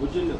모질러